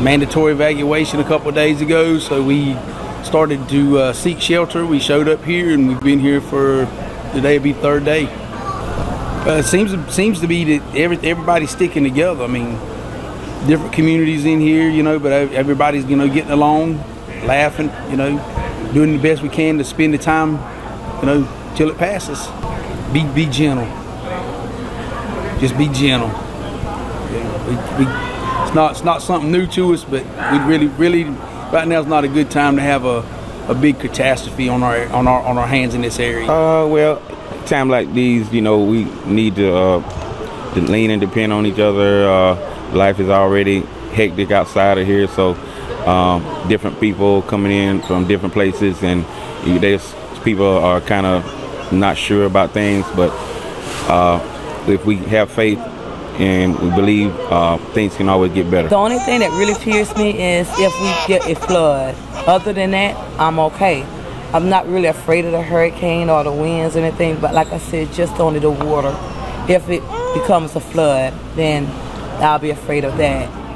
mandatory evacuation a couple days ago, so we started to uh, seek shelter. We showed up here, and we've been here for today will be third day. Uh, it seems seems to be that every, everybody's sticking together. I mean, different communities in here, you know, but everybody's you know getting along, laughing, you know, doing the best we can to spend the time, you know, till it passes. Be be gentle. Just be gentle. We, we, it's not it's not something new to us, but we really really right now is not a good time to have a, a big catastrophe on our on our on our hands in this area. Uh, well, time like these, you know, we need to uh, to lean and depend on each other. Uh, life is already hectic outside of here, so um, different people coming in from different places, and there's people are kind of not sure about things, but uh, if we have faith and we believe uh, things can always get better. The only thing that really fears me is if we get a flood. Other than that, I'm okay. I'm not really afraid of the hurricane or the winds or anything, but like I said, just only the water. If it becomes a flood, then I'll be afraid of that.